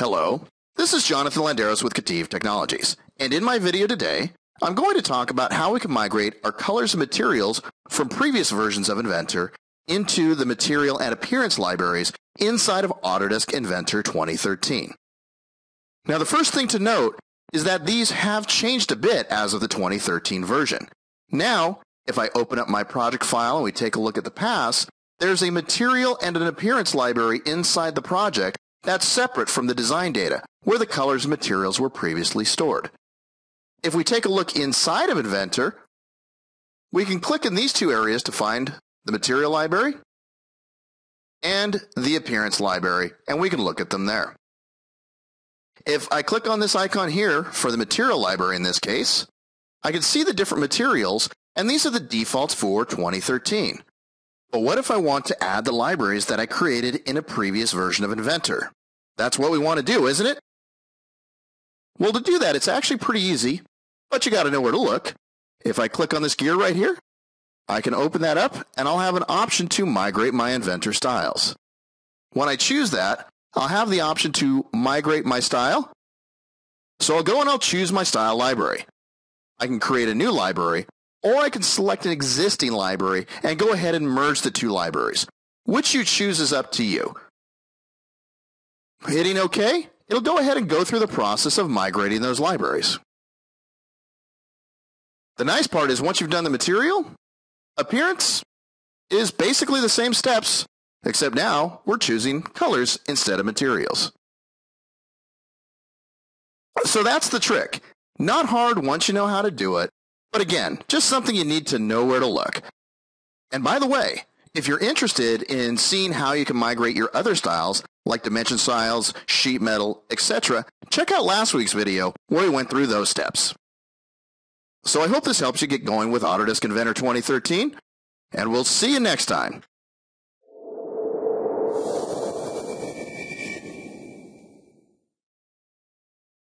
Hello, this is Jonathan Landeros with KETIV Technologies, and in my video today, I'm going to talk about how we can migrate our colors and materials from previous versions of Inventor into the material and appearance libraries inside of Autodesk Inventor 2013. Now, the first thing to note is that these have changed a bit as of the 2013 version. Now, if I open up my project file and we take a look at the past, there's a material and an appearance library inside the project that's separate from the design data, where the colors and materials were previously stored. If we take a look inside of Inventor, we can click in these two areas to find the material library and the appearance library, and we can look at them there. If I click on this icon here for the material library in this case, I can see the different materials, and these are the defaults for 2013. But what if I want to add the libraries that I created in a previous version of Inventor? That's what we want to do, isn't it? Well, to do that, it's actually pretty easy, but you got to know where to look. If I click on this gear right here, I can open that up and I'll have an option to migrate my Inventor styles. When I choose that, I'll have the option to migrate my style. So I'll go and I'll choose my style library. I can create a new library or I can select an existing library and go ahead and merge the two libraries. Which you choose is up to you. Hitting OK, it'll go ahead and go through the process of migrating those libraries. The nice part is once you've done the material, appearance is basically the same steps, except now we're choosing colors instead of materials. So that's the trick. Not hard once you know how to do it, but again, just something you need to know where to look. And by the way, if you're interested in seeing how you can migrate your other styles, like dimension styles, sheet metal, etc., check out last week's video where we went through those steps. So I hope this helps you get going with Autodesk Inventor 2013, and we'll see you next time.